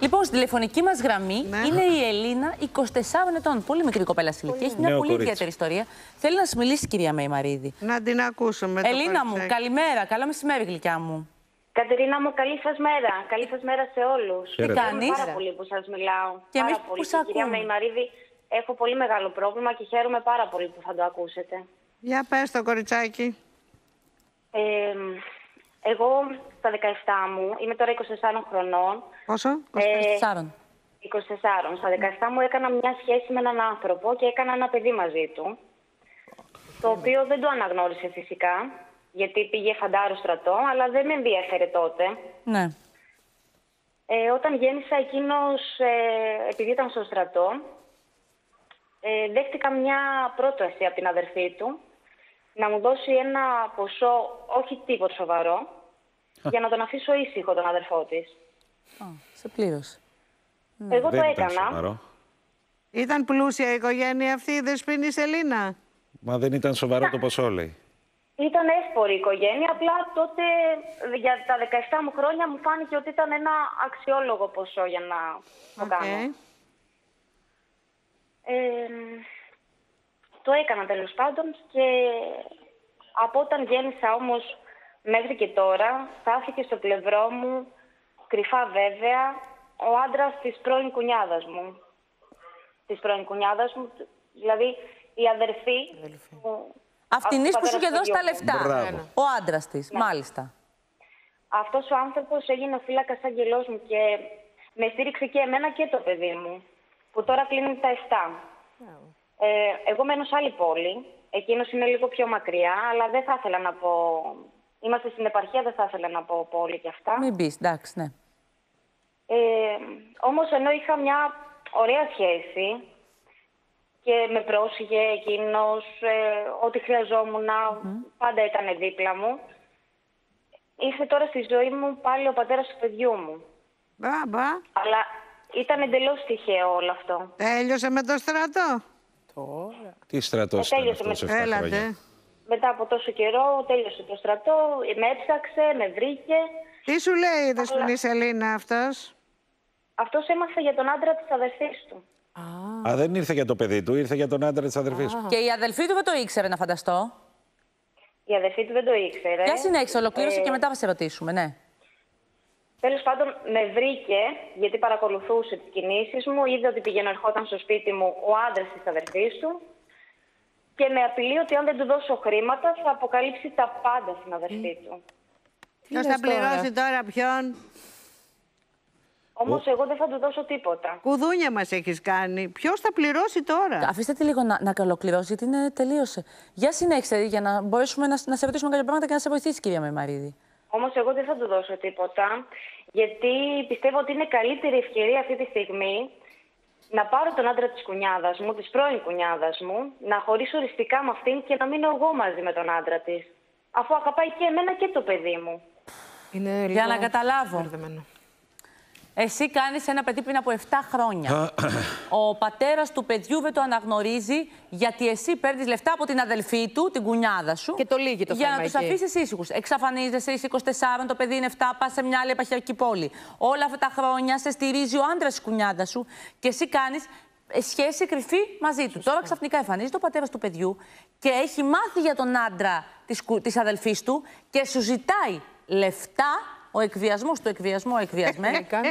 Λοιπόν, στη τηλεφωνική μας γραμμή Ναι. είναι η Ελίνα, 24 ετών. Πολύ μικρή κοπέλα σε ηλικία. Έχει μια Νέο πολύ κορίτσι. ιδιαίτερη ιστορία. Θέλει να σας μιλήσει, κυρία Μεϊμαρίδη. Να την ακούσουμε. το Ελίνα μου, κοριτσάκι. καλημέρα. Καλό μεσημέρι, γλυκιά μου. Κατερίνα μου, καλή σας μέρα. Καλή σας μέρα σε όλους. Χαίρετε. Χαίρομαι κάνεις; πάρα πολύ που σας μιλάω. Και εμείς πάρα που πολύ. σ' Και Κυρία ακούμε. Μεϊμαρίδη, έχω πολύ μεγάλο πρόβλημα και χαίρομαι πάρα πολύ που θα το ακούσετε. Για πες το κοριτσάκι. Ε, εγώ στα 17 μου, είμαι τώρα 24 χρονών. Πόσο; Ε, 24. 24. Στα 17 μου έκανα μια σχέση με έναν άνθρωπο και έκανα ένα παιδί μαζί του. Το οποίο δεν το αναγνώρισε φυσικά, γιατί πήγε φαντάρο στρατό, αλλά δεν με ενδιαφέρε τότε. Ναι. Ε, όταν γέννησα εκείνος, ε, επειδή ήταν στο στρατό, ε, δέχτηκα μια πρόταση από την αδερφή του να μου δώσει ένα ποσό, όχι τίποτα σοβαρό, για να τον αφήσω ήσυχο τον αδερφό της. Α, σε πλήρωσε. Εγώ Δεν το ήταν έκανα. σοβαρό. Ήταν πλούσια η οικογένεια αυτή, η δεσποινής Ελίνα. Μα δεν ήταν σοβαρό το ποσό, λέει. Ήταν εύπορη η οικογένεια, απλά τότε για τα 17 μου χρόνια μου φάνηκε ότι ήταν ένα αξιόλογο ποσό για να το Οκ. κάνω. Ε, το έκανα τέλος πάντων και από όταν γέννησα όμως μέχρι και τώρα στάθηκε στο πλευρό μου κρυφά βέβαια ο άντρας της πρώην κουνιάδας μου. Της πρώην κουνιάδας μου, δηλαδή η αδερφή μου. Αυτήν αυτού που σου πατέρας είχε του δώσει τα παιδιού μου. λεφτά. Μπράβο. Ο άντρας της, μάλιστα. Αυτός ο άνθρωπος έγινε ο φύλακας άγγελός μου και με στήριξε και εμένα και το παιδί μου, που τώρα κλείνει τα 7. Ε, εγώ μένω σε άλλη πόλη, εκείνος είναι λίγο πιο μακριά, αλλά δεν θα ήθελα να πω... Είμαστε στην επαρχία, δεν θα ήθελα να πω πόλη και αυτά. Μην πεις, εντάξει, ναι. Ε, όμως ενώ είχα μια ωραία σχέση και με πρόσυγε εκείνος, ε, ό,τι χρειαζόμουν, πάντα ήταν δίπλα μου, ήρθε τώρα στη ζωή μου πάλι ο πατέρας του παιδιού μου. Μπα, μπα. Αλλά ήταν εντελώς τυχαίο όλο αυτό. Τέλειωσε με το στρατό. Τι στρατό Ε, ήταν τέλειωσε αυτός σε με- 7 χρόνια; Έλατε. Μετά από τόσο καιρό τέλειωσε το στρατό, με έψαξε, με βρήκε. Τι σου λέει η δεσποινής Ελίνα αυτός; Αυτός έμαθε για τον άντρα της αδερφής του. Α, δεν ήρθε για το παιδί του, ήρθε για τον άντρα της αδερφής του. Και η αδελφή του δεν το ήξερε, να φανταστώ. Η αδερφή του δεν το ήξερε. Για συνέχισε, ολοκλήρωσε Ε, και μετά θα σε ρωτήσουμε, ναι. Τέλος πάντων, με βρήκε γιατί παρακολουθούσε τις κινήσεις μου. Είδε ότι πηγαίνω ερχόταν στο σπίτι μου ο άντρας της αδερφής του. Και με απειλεί ότι αν δεν του δώσω χρήματα θα αποκαλύψει τα πάντα στην αδερφή του. Ποιος θα πληρώσει τώρα ποιον; Όμως εγώ δεν θα του δώσω τίποτα. Κουδούνια μας έχεις κάνει. Ποιος θα πληρώσει τώρα; Αφήστε τη λίγο να, να ολοκληρώσει, γιατί είναι, τελείωσε. Για συνέχισε, για να μπορέσουμε να, να σε ρωτήσουμε κάποια πράγματα και να σε βοηθήσει, κυρία Μεμαρίδη. Όμως εγώ δεν θα του δώσω τίποτα. Γιατί πιστεύω ότι είναι καλύτερη ευκαιρία αυτή τη στιγμή να πάρω τον άντρα της κουνιάδας μου, της πρώην κουνιάδας μου, να χωρίσω οριστικά με αυτήν και να μείνω εγώ μαζί με τον άντρα της. Αφού αγαπάει και εμένα και το παιδί μου. Είναι Για λίγο να καταλάβω. μπερδεμένο. Εσύ κάνεις ένα παιδί πριν από 7 χρόνια. Ο πατέρας του παιδιού δεν το αναγνωρίζει γιατί εσύ παίρνεις λεφτά από την αδελφή του, την κουνιάδα σου. Και το λύγει το Για θέμα να τους εκεί. αφήσεις ήσυχους. Εξαφανίζεσαι, είσαι 24, το παιδί είναι 7, πας σε μια άλλη επαρχιακή πόλη. Όλα αυτά τα χρόνια σε στηρίζει ο άντρας της κουνιάδας σου και εσύ κάνεις σχέση κρυφή μαζί του. Τώρα ξαφνικά εμφανίζεται ο πατέρας του παιδιού και έχει μάθει για τον άντρα της αδελφής του και σου ζητάει λεφτά. Ο εκβιασμός του εκβιασμού, ο εκβιασμένο. Έκανε.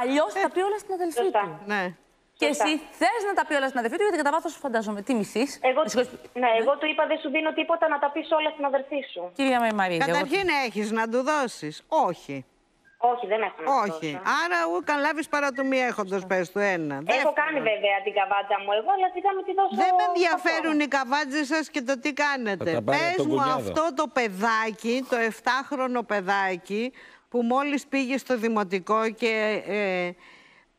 Αλλιώς θα πει όλα στην αδελφή Σωστά. του. Ναι. Και Σωστά. εσύ θες να τα πει όλα στην αδελφή του, γιατί κατά βάθος φαντάζομαι τι μισείς. Εγώ, ναι, εγώ του είπα δεν σου δίνω τίποτα να τα πεις όλα στην αδερφή σου. Κυρία Μεμαρίδη, εγώ... Καταρχήν έχεις να του δώσεις. Όχι. Όχι, δεν έχω να του Όχι. δώσω. Άρα ου λάβεις παρά του μη έχοντος πες του ένα. Έχω Δεύτερον, κάνει βέβαια την καβάτσα μου εγώ, αλλά τι θα με τη δώσω. Δεν με αυτό. ενδιαφέρουν οι καβάτζες σας και το τι Θα κάνετε. τα πάρει από Πες τον μου κουνιάδο. αυτό το παιδάκι, το 7χρονο παιδάκι που μόλις πήγε στο δημοτικό και ε,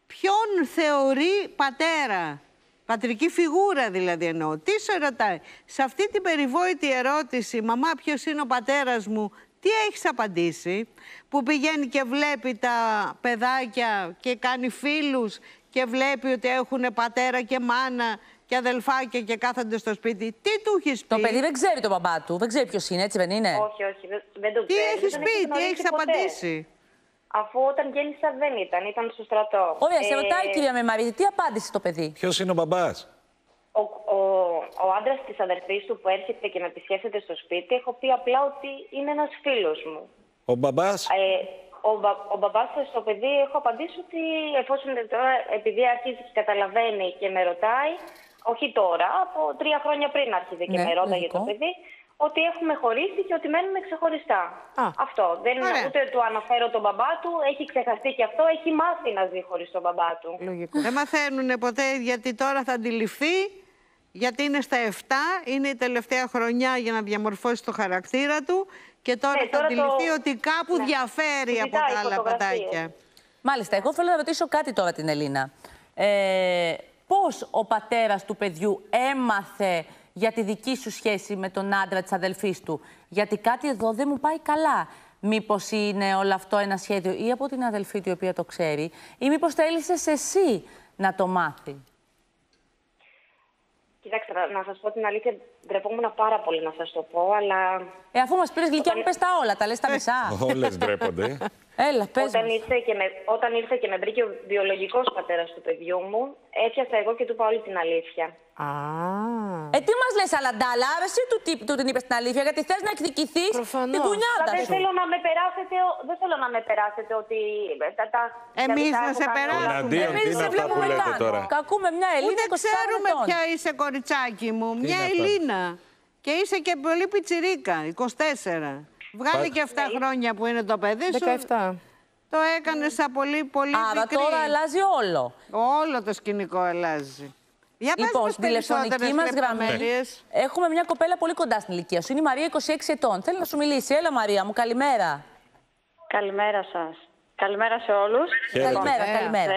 ποιον θεωρεί πατέρα. Πατρική φιγούρα δηλαδή εννοώ. Τι σε ρωτάει. Σε αυτή την περιβόητη ερώτηση, μαμά ποιος είναι ο πατέρας μου, τι έχεις απαντήσει, που πηγαίνει και βλέπει τα παιδάκια και κάνει φίλους και βλέπει ότι έχουν πατέρα και μάνα και αδελφάκια και κάθονται στο σπίτι. Τι του έχεις πει; Το παιδί δεν ξέρει τον μπαμπά του, δεν ξέρει ποιος είναι, έτσι δεν είναι; Όχι, όχι, δεν, δεν το Τι ξέρω. έχεις δεν τον πει, έχει τι γνωρίσει έχεις ποτέ. απαντήσει; Αφού όταν γέννησα δεν ήταν, ήταν στο στρατό. Ωραία, σε Ε, ρωτάει η κυρία Μεμαρίδη, τι απάντησε το παιδί; Ποιος είναι ο μπαμπάς; Ο, ο, ο άντρας της αδερφής του που έρχεται και με επισκέφτεται στο σπίτι, έχω πει απλά ότι είναι ένας φίλος μου. Ο μπαμπάς; Ε, ο, μπα, ο μπαμπάς στο παιδί έχω απαντήσει ότι εφόσον τώρα, επειδή αρχίζει και καταλαβαίνει και με ρωτάει, όχι τώρα, από τρία χρόνια πριν άρχισε και Ναι, με ρώταγε λογικό. το παιδί, ότι έχουμε χωρίσει και ότι μένουμε ξεχωριστά. Α. Αυτό. Δεν είναι Ωραία. ούτε του αναφέρω τον μπαμπά του, έχει ξεχαστεί και αυτό, έχει μάθει να ζει χωρίς τον μπαμπά του. Λογικό. Δεν μαθαίνουν ποτέ γιατί τώρα θα αντιληφθεί, γιατί είναι στα 7, είναι η τελευταία χρονιά για να διαμορφώσει το χαρακτήρα του και τώρα Ναι, θα τώρα το- αντιληφθεί ότι κάπου Ναι. διαφέρει Του από ζητάει τα άλλα φωτογραφίες. πατάκια. Μάλιστα, εγώ θέλω να ρωτήσω κάτι τώρα την Ελίνα. Ε, πώς ο πατέρας του παιδιού έμαθε για τη δική σου σχέση με τον άντρα της αδελφής του; Γιατί κάτι εδώ δεν μου πάει καλά. Μήπως είναι όλο αυτό ένα σχέδιο ή από την αδελφή του η οποία το ξέρει ή μήπως θέλησες εσύ να το μάθει; Κοιτάξτε, να, να σας πω την αλήθεια, ντρεπόμουν πάρα πολύ να σας το πω, αλλά Ε, αφού μας πήρες γλυκιά μου πες τα όλα, τα λες τα μισά. Όλες ντρέπονται. Έλα, πες όταν μας. ήρθε, και με, όταν ήρθε και με βρήκε ο βιολογικός πατέρας του παιδιού μου, έπιασα εγώ και του είπα όλη την αλήθεια. Α, Ε, τι μας λες, Αλαντάλα, άρα εσύ του, τι- του την είπες την αλήθεια, γιατί θες να εκδικηθείς Προφανώς. την Μα κουνιάδα δεν σου. θέλω να με περάσετε, ο- δεν θέλω να με περάσετε ότι ε, τα, τα, Εμείς δηλαδή, τα να έχω σε κάνει όλα. περάσουμε. Εναντίον, τι Εμείς είναι σε αυτά που βλέπουμε λέτε καν. τώρα; Κακούμε μια Ελίνα ούτε 24 ξέρουμε ετών. ποια είσαι κοριτσάκι μου. Μια είναι αυτά; Ελίνα. Και είσαι και πολύ πιτσιρίκα, 24. Βγάλε Πα- και 7 χρόνια που είναι το παιδί σου. 17. Το έκανες σαν πολύ, πολύ Άρα μικρή. τώρα αλλάζει όλο. Όλο το σκηνικό αλλάζει. Για πες Λοιπόν, μας στη τηλεφωνική περισσότερες μας γραμμή λεπτομέρειες. έχουμε μια κοπέλα πολύ κοντά στην ηλικία σου. Είναι η Μαρία, 26 ετών. Θέλει να σου μιλήσει. Έλα, Μαρία μου, καλημέρα. Καλημέρα σας. Καλημέρα σε όλους. Χαίρετε. Καλημέρα, Ε, καλημέρα.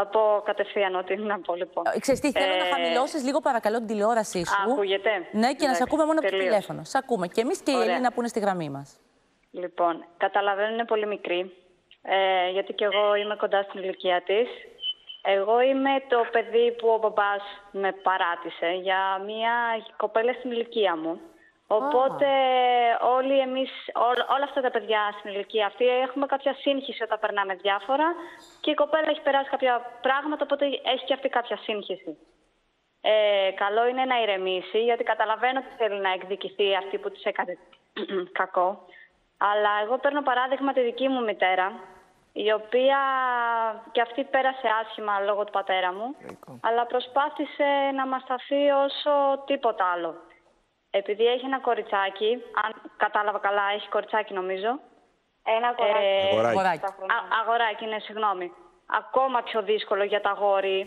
Ε, θα πω κατευθείαν ό,τι είναι να πω λοιπόν. Ε, Ξέρεις τι, θέλω να Ε, χαμηλώσεις λίγο παρακαλώ την τηλεόρασή σου. ακούγεται; Ναι, και να σε Εντάξει, ακούμε μόνο από το τελείως. τηλέφωνο. Σε ακούμε. Και εμείς και η Ωραία. Ελίνα που είναι στη γραμμή μας. Λοιπόν, καταλαβαίνω είναι πολύ μικρή, ε, γιατί και εγώ είμαι κοντά στην ηλικία της. Εγώ είμαι το παιδί που ο μπαμπάς με παράτησε για μια κοπέλα στην ηλικία μου. Οπότε όλοι εμείς, ό- όλα αυτά τα παιδιά στην ηλικία αυτή έχουμε κάποια σύγχυση όταν περνάμε διάφορα και η κοπέλα έχει περάσει κάποια πράγματα, οπότε έχει και αυτή κάποια σύγχυση. Ε, καλό είναι να ηρεμήσει, γιατί καταλαβαίνω ότι θέλει να εκδικηθεί αυτή που της έκανε κακό. Αλλά εγώ παίρνω παράδειγμα τη δική μου μητέρα, η οποία και αυτή πέρασε άσχημα λόγω του πατέρα μου, αλλά προσπάθησε να μας σταθεί όσο τίποτα άλλο. Επειδή έχει ένα κοριτσάκι, αν κατάλαβα καλά, έχει κοριτσάκι νομίζω. Ένα κοράκι. Ε, Αγοράκι. Αγοράκι. Α, αγοράκι, ναι, συγγνώμη. Ακόμα πιο δύσκολο για τα αγόρι.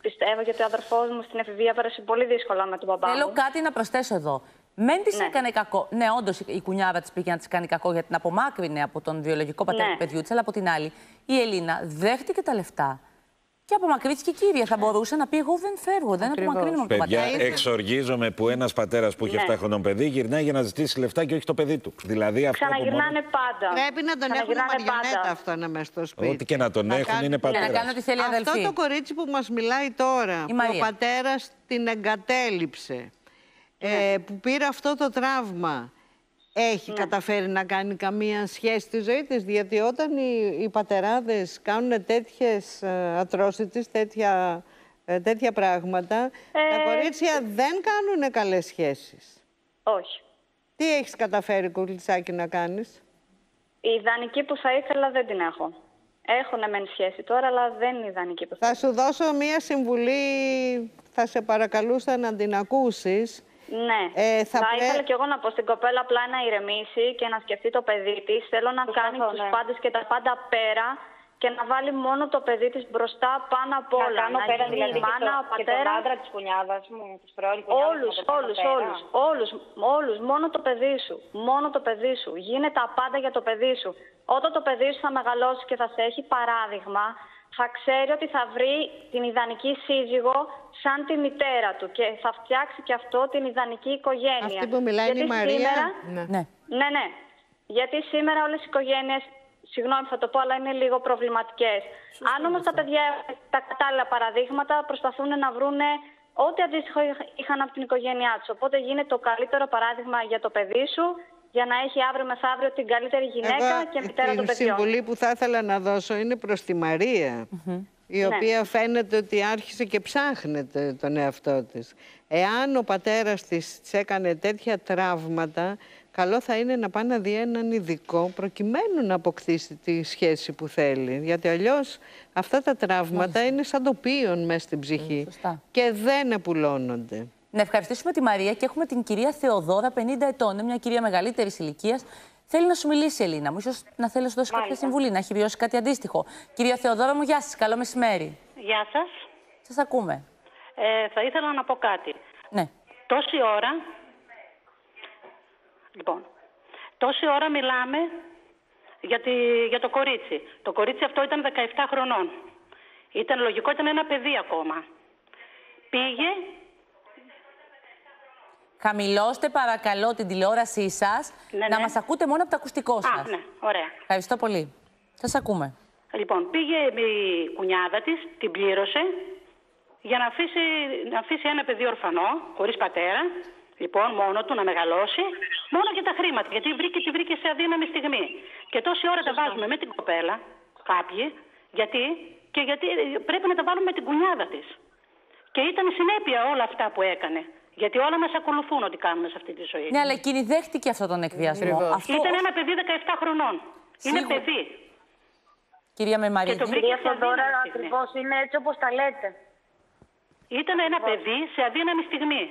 Πιστεύω γιατί ο αδερφός μου στην εφηβεία πέρασε πολύ δύσκολα με τον μπαμπά Θέλω μου. κάτι να προσθέσω εδώ. Μεν της Ναι. έκανε κακό. Ναι, όντως η κουνιάδα της πήγε να της κάνει κακό γιατί την απομάκρυνε από τον βιολογικό πατέρα Ναι. του παιδιού της. Αλλά από την άλλη, η Ελίνα δέχτηκε τα λεφτά και απομακρύνθηκε η κύρια. Θα μπορούσε να πει: Εγώ δεν φεύγω, δεν Ακριβώς. απομακρύνομαι από τον Παιδιά, πατέρα. εξοργίζομαι που ένας πατέρας που έχει Ναι. 7 χρονών παιδί γυρνάει για να ζητήσει λεφτά και όχι το παιδί του. Δηλαδή αυτό που Ξαναγυρνάνε μόνο... πάντα. Πρέπει να τον έχουν Ξαναγυρνάνε μαριονέτα πάντα. αυτό να μέσα στο σπίτι. Ό,τι και να τον έχουν κάνει- είναι Για να πατέρας. κάνει ό,τι θέλει η αδελφή. Αυτό το κορίτσι που μας μιλάει τώρα, Η που ο Μαρία. πατέρας την εγκατέλειψε, ε, που πήρε αυτό το τραύμα, έχει καταφέρει να κάνει καμία σχέση στη ζωή της, γιατί όταν οι, οι πατεράδες κάνουν τέτοιες ε, atrocities, τέτοια, ε, τέτοια πράγματα, τα Ε, κορίτσια δεν κάνουν καλές σχέσεις. Όχι. Τι έχεις καταφέρει, κουρλιτσάκι, να κάνεις; Η ιδανική που θα ήθελα δεν την έχω. Έχω να μεν σχέση τώρα, αλλά δεν είναι η ιδανική που θα Θα σου δώσω μία συμβουλή, θα σε παρακαλούσα να την ακούσεις. Ναι. Ε, θα θα πρέ- ήθελα κι εγώ να πω στην κοπέλα απλά να ηρεμήσει και να σκεφτεί το παιδί της. Θέλω να κάνει Προσπαθώ, τους ναι. πάντες και τα πάντα πέρα και να βάλει μόνο το παιδί της μπροστά πάνω απ' Να όλα. κάνω πέρα γίνει δηλαδή η μάνα, και, ο το, και τον πατέρα. άντρα της κουνιάδας μου, της πρώην κουνιάδας μου, Όλους, να το κάνω όλους, πέρα. όλους, όλους, όλους, μόνο το παιδί σου, μόνο το παιδί σου. Γίνε τα πάντα για το παιδί σου. Όταν το παιδί σου θα μεγαλώσει και θα σε έχει παράδειγμα, θα ξέρει ότι θα βρει την ιδανική σύζυγο σαν τη μητέρα του και θα φτιάξει και αυτό την ιδανική οικογένεια. Αυτή που μιλάει είναι η Γιατί Μαρία. σήμερα- Ναι. Ναι. ναι, ναι. Γιατί σήμερα όλες οι οικογένειες, συγγνώμη θα το πω, αλλά είναι λίγο προβληματικές. Αν όμως τα παιδιά έχουν τα κατάλληλα παραδείγματα, προσπαθούν να βρούνε ό,τι αντίστοιχο είχ- είχαν από την οικογένειά τους. Οπότε γίνεται το καλύτερο παράδειγμα για το παιδί σου για να έχει αύριο μεθαύριο την καλύτερη γυναίκα Εγώ και μητέρα των την παιδιών. συμβουλή που θα ήθελα να δώσω είναι προς τη Μαρία, η Ναι. οποία φαίνεται ότι άρχισε και ψάχνεται τον εαυτό της. Εάν ο πατέρας της της έκανε τέτοια τραύματα, καλό θα είναι να πάει να δει έναν ειδικό προκειμένου να αποκτήσει τη σχέση που θέλει. Γιατί αλλιώς αυτά τα τραύματα είναι σαν το πίον μέσα στην ψυχή σωστά. και δεν επουλώνονται. Να ευχαριστήσουμε τη Μαρία και έχουμε την κυρία Θεοδόρα, 50 ετών. Είναι μια κυρία μεγαλύτερης ηλικίας. Θέλει να σου μιλήσει, Ελίνα μου. ίσως να θέλεις να σου δώσει κάποια Μάλιστα. συμβουλή, να έχει βιώσει κάτι αντίστοιχο. Κυρία Θεοδόρα μου, γεια σας. Καλό μεσημέρι. Γεια σας. Σας ακούμε. Ε, θα ήθελα να πω κάτι. Ναι. Τόση ώρα... Λοιπόν, τόση ώρα μιλάμε για, τη, για το κορίτσι. Το κορίτσι αυτό ήταν 17 χρονών. Ήταν λογικό, ήταν ένα παιδί ακόμα. Πήγε, Χαμηλώστε παρακαλώ την τηλεόρασή σας Ναι, να ναι. μας ακούτε μόνο από το ακουστικό σας. Α, ναι, ωραία. Ευχαριστώ πολύ. Σας ακούμε. Λοιπόν, πήγε η κουνιάδα της, την πλήρωσε για να αφήσει, να αφήσει ένα παιδί ορφανό, χωρίς πατέρα, λοιπόν, μόνο του να μεγαλώσει, μόνο για τα χρήματα, γιατί βρήκε, τη βρήκε σε αδύναμη στιγμή. Και τόση ώρα τα βάζουμε με την κοπέλα, κάποιοι, γιατί, και γιατί πρέπει να τα βάλουμε με την κουνιάδα της. Και ήταν συνέπεια όλα αυτά που έκανε. Γιατί όλα μας ακολουθούν ότι κάνουμε σε αυτή τη ζωή. Ναι, αλλά εκείνη δέχτηκε αυτόν τον εκβιασμό. Αυτό, Ήταν ένα παιδί 17 χρονών. Είναι Σίγουρα. παιδί. κυρία Μεμαρίδη. Και το βρήκε Κυρία σε αδύναμη Φωτόρα, στιγμή. ακριβώς είναι έτσι όπως τα λέτε. Ήταν ένα παιδί σε αδύναμη στιγμή.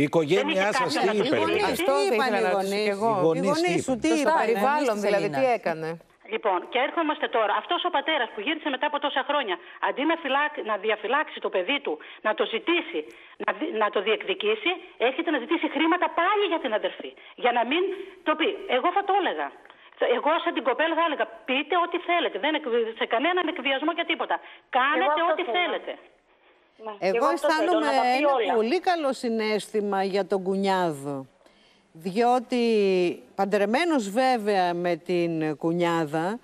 Η οικογένειά Δεν είχε σας κάποιον τι να είπε, τον λέει; πει. Τι Αυτό θα είπαν ήθελα οι να ρωτήσω γονείς, κι εγώ. Οι γονείς οι γονείς τι σου τι είπαν. Στο Σωστά, είπαν. περιβάλλον, εμείς, δηλαδή, Ελίνα. τι έκανε; Λοιπόν, και έρχομαστε τώρα. Αυτός ο πατέρας που γύρισε μετά από τόσα χρόνια, αντί να, φυλά- να διαφυλάξει το παιδί του, να το ζητήσει, να, δι- να το διεκδικήσει, έρχεται να ζητήσει χρήματα πάλι για την αδερφή. Για να μην το πει. Εγώ θα το έλεγα. Εγώ, σαν την κοπέλα, θα έλεγα: Πείτε ό,τι θέλετε. Δεν εκβι- σε κανέναν εκβιασμό για τίποτα. Κάνετε αυτό ό,τι θέλω. θέλετε. Ναι, και Εγώ αυτό θέλω, αισθάνομαι να τα πει ένα όλα. πολύ καλό συνέστημα για τον κουνιάδο. Διότι παντρεμένος βέβαια με την κουνιάδα,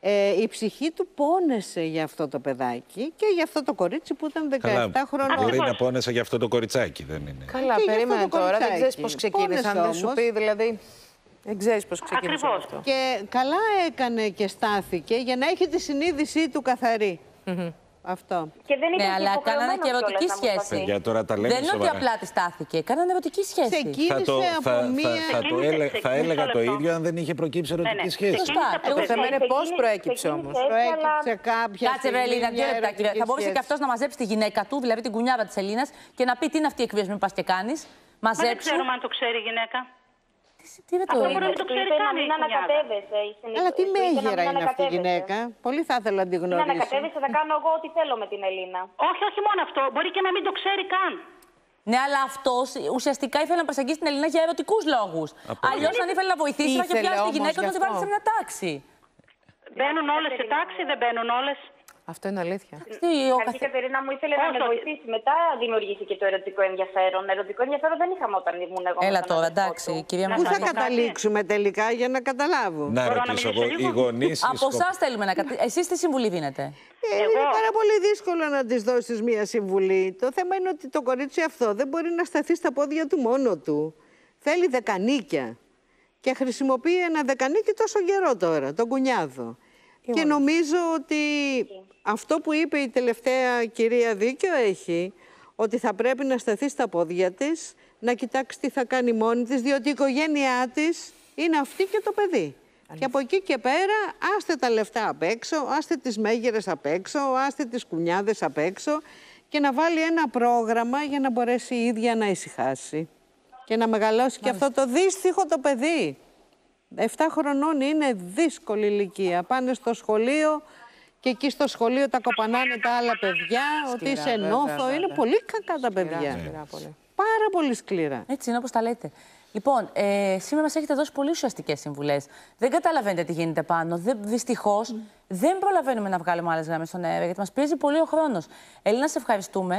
ε, η ψυχή του πόνεσε για αυτό το παιδάκι και για αυτό το κορίτσι που ήταν 17 Καλά, χρονών. μπορεί να πόνεσε για αυτό το κοριτσάκι, δεν είναι. Καλά, Και γι' αυτό περίμενε το τώρα. Δεν κοριτσάκι. ξέρεις πώς ξεκίνησε. Αν Πόνεσαι δεν σου όμως. πει, δηλαδή. Δεν ξέρεις πώς ξεκίνησε Ακριβώς. αυτό. Και καλά έκανε και στάθηκε για να έχει τη συνείδησή του καθαρή. Αυτό. Και δεν Ναι, ήταν αλλά υποχρεωμένος κάνανε και ερωτική κιόλας να μου σχέση. σταθεί. Παιδιά, τώρα τα λέμε Δεν είναι ότι σοβαρά. απλά της στάθηκε. Κάνανε ερωτική σχέση. Ξεκίνησε Θα, το, από θα, θα, μία... θα, το Ξεκίνησε- έλε- θα ξεκίνησε έλεγα το λεπτό. ίδιο αν δεν είχε προκύψει ερωτική ναι. σχέση. Σωστά. Ξεκίνησε από Εγώ το Το θέμα είναι παιδί. πώς Ξεκίνησε- προέκυψε όμως. ξεκίνησε έτσι, αλλά- Προέκυψε κάποια Κάτσε, βρε στιγμή Ελίνα, δύο μια λεπτά. κύριε. ερωτική Θα μπορούσε και σχέσης. αυτός να μαζέψει τη γυναίκα του, δηλαδή την κουνιάδα της Ελίνας, και να πει τι είναι αυτή η εκβίαση που πας και κάνεις. Μα δεν Μαζέψου. ξέρουμε αν το ξέρει η γυναίκα. Τι- Τι είναι το Αυτό ίδιο. μπορεί να το Του ξέρει είπε να καν η μην κουνιάδα. ανακατεύεσαι. η συνήθως- Αλλά τι του είπε να μην μέγερα είναι αυτή η ανακατεύεσαι. γυναίκα. Πολύ θα ήθελα να τη Μην γνωρίσω. ανακατεύεσαι, θα κάνω εγώ ό,τι θέλω με την Ελίνα. Όχι, όχι μόνο αυτό. Μπορεί και να μην το ξέρει καν. Ναι, αλλά αυτός ουσιαστικά ήθελε να προσεγγίσει την Ελίνα για ερωτικούς λόγους. Αλλιώς, αν ήθελε να βοηθήσει, να είχε Ήθελε πιάσει τη όμως γυναίκα του να τη γι' βάλει σε αυτό. μια τάξη. Μπαίνουν όλες σε τάξη, δεν μπαίνουν όλες. Αυτό είναι αλήθεια. Τι, ο Αυτή η καθε- Κατερίνα μου ήθελε να Όχι, με όχι. βοηθήσει. Μετά δημιουργήθηκε το ερωτικό ενδιαφέρον. Ερωτικό ενδιαφέρον δεν είχαμε όταν ήμουν εγώ. με Έλα τον τώρα, αδερφό εντάξει, του. κυρία Πού Μαρία. θα πω κάτι. καταλήξουμε τελικά για να καταλάβω. Να Μπορώ να ρωτήσω μιλήσω εγώ, οι λίγο; γονεί. Από εσάς θέλουμε να κατα... Εσείς τι συμβουλή δίνετε; Ε, είναι Εγώ- πάρα πολύ δύσκολο να της δώσεις μία συμβουλή. Το θέμα είναι ότι το κορίτσι αυτό δεν μπορεί να σταθεί στα πόδια του μόνο του. Θέλει δεκανίκια. Και χρησιμοποιεί ένα δεκανίκι τόσο καιρό τώρα, τον κουνιάδο. Και νομίζω ότι αυτό που είπε η τελευταία κυρία δίκιο έχει, ότι θα πρέπει να σταθεί στα πόδια της, να κοιτάξει τι θα κάνει μόνη της, διότι η οικογένειά της είναι αυτή και το παιδί. Και από εκεί και πέρα, άστε τα λεφτά απ' έξω, άστε τις μέγερες απ' έξω, άστε τις κουνιάδες απ' έξω και να βάλει ένα πρόγραμμα για να μπορέσει η ίδια να ησυχάσει. Και να μεγαλώσει και αυτό το δύστιχο το παιδί. 7 χρονών είναι δύσκολη ηλικία. Πάνε στο σχολείο και εκεί στο σχολείο τα κοπανάνε τα άλλα παιδιά, ότι είσαι βέβαια, νόθο. βέβαια. Είναι πολύ κακά τα παιδιά. Σκληρά πολύ. Πάρα πολύ σκληρά. Έτσι είναι όπως τα λέτε. Λοιπόν, ε, σήμερα μας έχετε δώσει πολύ ουσιαστικές συμβουλές. Δεν καταλαβαίνετε τι γίνεται πάνω. Δυστυχώς δεν προλαβαίνουμε να βγάλουμε άλλες γραμμές στον αέρα γιατί μας πιέζει πολύ ο χρόνος. Ελίνα, σε ευχαριστούμε.